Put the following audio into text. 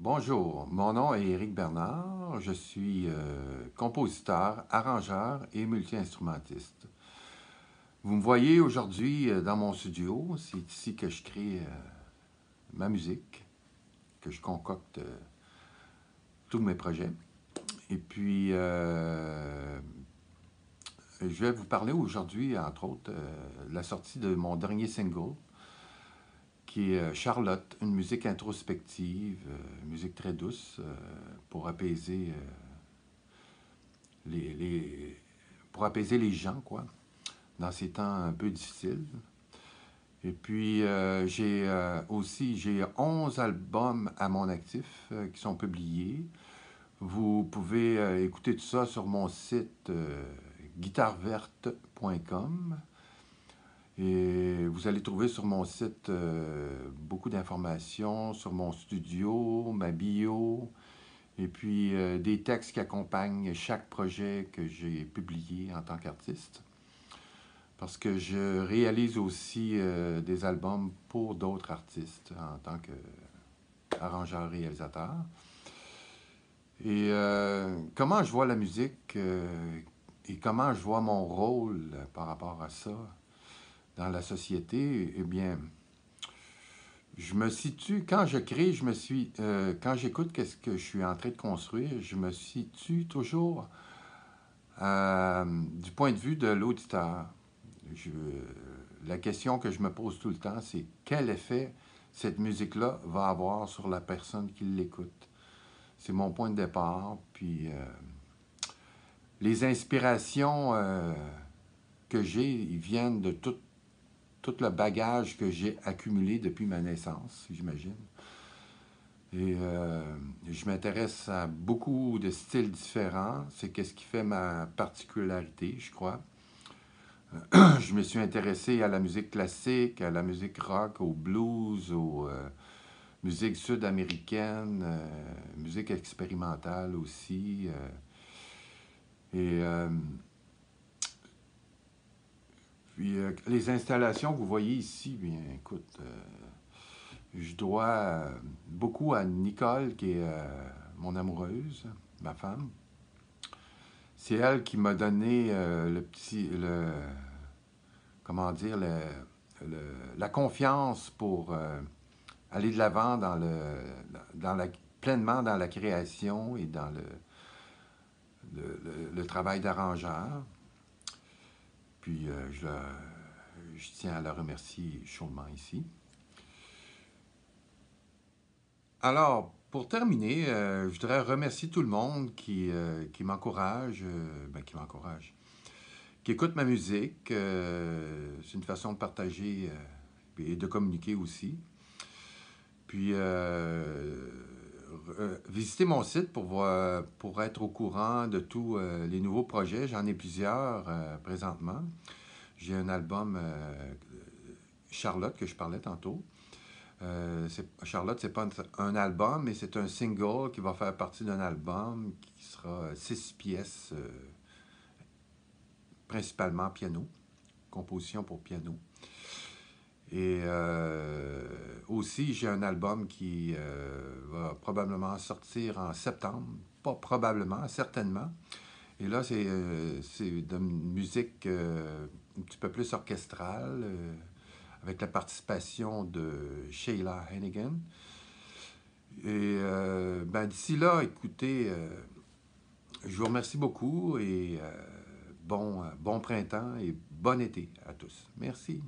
Bonjour, mon nom est Éric Bernard. Je suis euh, compositeur, arrangeur et multi-instrumentiste. Vous me voyez aujourd'hui euh, dans mon studio. C'est ici que je crée euh, ma musique, que je concocte tous mes projets. Et puis, je vais vous parler aujourd'hui, entre autres, de la sortie de mon dernier single, qui est euh, Charlotte, une musique introspective, euh, musique très douce euh, pour apaiser les, pour apaiser les gens, quoi, dans ces temps un peu difficiles. Et puis, j'ai aussi j'ai 11 albums à mon actif qui sont publiés. Vous pouvez écouter tout ça sur mon site guitareverte.com. Et vous allez trouver sur mon site euh, beaucoup d'informations sur mon studio, ma bio, et puis euh, des textes qui accompagnent chaque projet que j'ai publié en tant qu'artiste. Parce que je réalise aussi euh, des albums pour d'autres artistes en tant qu'arrangeur-réalisateur. Et comment je vois la musique et comment je vois mon rôle par rapport à ça, dans la société, eh bien, je me situe, quand je crée, je me suis, euh, quand j'écoute qu'est-ce que je suis en train de construire, je me situe toujours euh, du point de vue de l'auditeur. la question que je me pose tout le temps, c'est quel effet cette musique-là va avoir sur la personne qui l'écoute? C'est mon point de départ. Puis euh, les inspirations que j'ai, ils viennent de toutes tout le bagage que j'ai accumulé depuis ma naissance, j'imagine. Et euh, je m'intéresse à beaucoup de styles différents. C'est qu'est-ce qui fait ma particularité, je crois. je me suis intéressé à la musique classique, à la musique rock, au blues, aux euh, musiques sud-américaines, euh, musique expérimentale aussi. et puis euh, les installations que vous voyez ici, bien écoute, euh, je dois euh, beaucoup à Nicole, qui est mon amoureuse, ma femme. C'est elle qui m'a donné le petit, le, comment dire, la confiance pour aller de l'avant dans le, dans la, pleinement dans la création et dans le, le travail d'arrangeur. Puis euh, je, tiens à la remercier chaudement ici. Alors, pour terminer, euh, je voudrais remercier tout le monde qui, euh, m'encourage, ben, qui m'encourage, qui écoute ma musique. c'est une façon de partager et de communiquer aussi. Puis, euh, visitez mon site pour, être au courant de tous euh, les nouveaux projets. J'en ai plusieurs euh, présentement. J'ai un album Charlotte que je parlais tantôt. Charlotte, c'est pas un, album, mais c'est un single qui va faire partie d'un album qui sera six pièces, principalement piano, composition pour piano. Et euh, aussi, j'ai un album qui euh, va probablement sortir en septembre. Pas probablement, certainement. Et là, c'est euh, de musique un petit peu plus orchestrale, avec la participation de Sheila Hennigan. Et ben, d'ici là, écoutez, je vous remercie beaucoup et bon, bon printemps et bon été à tous. Merci.